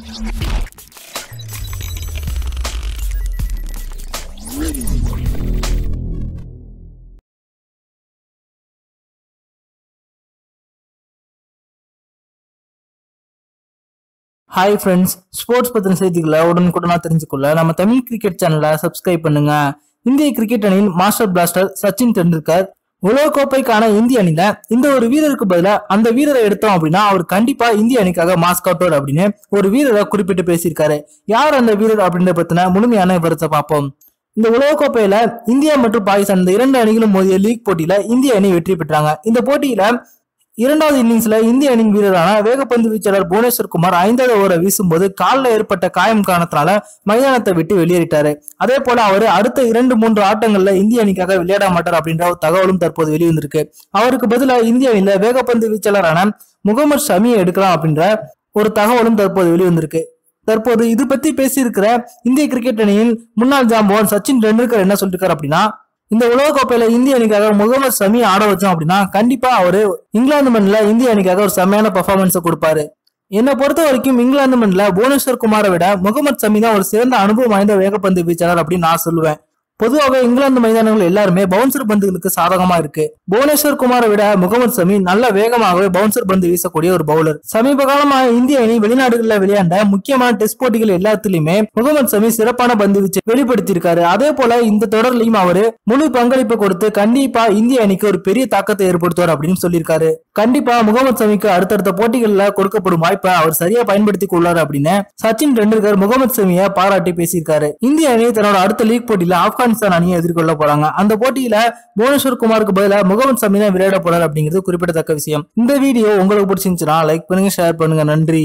Hi friends sports பத்தின செய்திகளை உடனுக்குடனா தெரிஞ்சுக்கொள்ள நம்ம தமிழ் கிரிக்கெட் சேனலை சப்ஸ்கிரைப் பண்ணுங்க. இந்திய கிரிக்கெட் அணியின் மாஸ்டர் பிளாஸ்டர் சச்சின் டெண்டுல்கர் உலகக்கோப்பைக்கான இந்திய அணியில இந்த ஒரு வீரருக்கு பதிலா அந்த வீரரை எடுத்தோம் அப்படின்னா அவர் கண்டிப்பா இந்திய அணிக்காக மாஸ்க் அப்படின்னு ஒரு வீரரை குறிப்பிட்டு பேசியிருக்காரு. யார் அந்த வீரர் அப்படின்றத பத்தின முழுமையான விவரத்தை பார்ப்போம். இந்த உலகக்கோப்பையில இந்தியா மற்றும் பாகிஸ்தான் இந்த இரண்டு அணிகளும் மோதிய லீக் போட்டியில இந்திய அணி வெற்றி பெற்றாங்க. இந்த போட்டியில இரண்டாவது இன்னிங்ஸ்ல இந்திய அணியின் வீரரான வேகப்பந்து வீச்சாளர் புவனேஸ்வர் குமார் ஐந்தாவது ஓவரை வீசும்போது காலில் ஏற்பட்ட காயம் காரணத்தினால மைதானத்தை விட்டு வெளியேறிட்டாரு. அதே போல அவர் அடுத்த இரண்டு மூன்று ஆட்டங்கள்ல இந்திய அணிக்காக விளையாட மாட்டார் அப்படின்ற ஒரு தகவலும் தற்போது வெளிவந்திருக்கு. அவருக்கு பதிலாக இந்திய அணியில வேகப்பந்து வீச்சாளரான முகமது ஷமியை எடுக்கலாம் அப்படின்ற ஒரு தகவலும் தற்போது வெளிவந்திருக்கு. தற்போது இது பத்தி பேசியிருக்கிற இந்திய கிரிக்கெட் அணியின் முன்னாள் ஜாம்பவான் சச்சின் டெண்டுல்கர் என்ன சொல்லிருக்காரு அப்படின்னா இந்த உலகக்கோப்பையில இந்திய அணிக்காக முகமது ஷமி ஆட வச்சோம் அப்படின்னா கண்டிப்பா அவரு இங்கிலாந்து மண்ணில் இந்திய அணிக்காக ஒரு செம்மையான பர்ஃபார்மன்ஸை கொடுப்பாரு. என்னை பொறுத்த வரைக்கும் இங்கிலாந்து மண்ணில் புவனேஸ்வர் குமாரை விட முகமது ஷமி தான் ஒரு சிறந்த அனுபவம் வாய்ந்த வேகப்பந்து வீச்சாளர் அப்படின்னு நான் சொல்லுவேன். பொதுவாக இங்கிலாந்து மைதானங்கள் எல்லாருமே பவுன்சர் பந்துகளுக்கு சாதகமா இருக்கு. புவனேஸ்வர் குமாரை விட முகமது சமி நல்ல வேகமாகவே பவுன்சர் பந்து வீசக்கூடிய ஒரு பவுலர் சமீப காலமாக இந்திய அணி வெளிநாடுகளில் விளையாண்ட முக்கியமான டெஸ்ட் போட்டிகள் எல்லாத்திலுமே முகமது சமி சிறப்பான பந்து வீச்சு வெளிப்படுத்தியிருக்காரு. அதே போல இந்த தொடர்லையும் அவரு முழு பங்களிப்பு கொடுத்து கண்டிப்பா இந்திய அணிக்கு ஒரு பெரிய தாக்கத்தை ஏற்படுத்துவார் அப்படின்னு சொல்லியிருக்காரு. கண்டிப்பா முகமது சமிக்கு அடுத்தடுத்த போட்டிகளில் கொடுக்கப்படும் வாய்ப்பை அவர் சரியா பயன்படுத்தி கொள்ளார் அப்படின்னு சச்சின் டெண்டுல்கர் முகமது சமியை பாராட்டி பேசியிருக்காரு. இந்திய அணி தன்னோட அடுத்த லீக் போட்டியில ஆப்கானிஸ்தான் அணியை எதிர்கொள்ள போறாங்க. அந்த போட்டியில புவனேஸ்வர் குமாருக்கு பதிலாக முகமது சமி தான் விளையாட போறாரு அப்படிங்கிறது குறிப்பிடத்தக்க விஷயம். இந்த வீடியோ உங்களுக்கு பிடிச்சிருந்துச்சுன்னா லைக் பண்ணுங்க ஷேர் பண்ணுங்க. நன்றி.